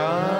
God.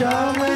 Show.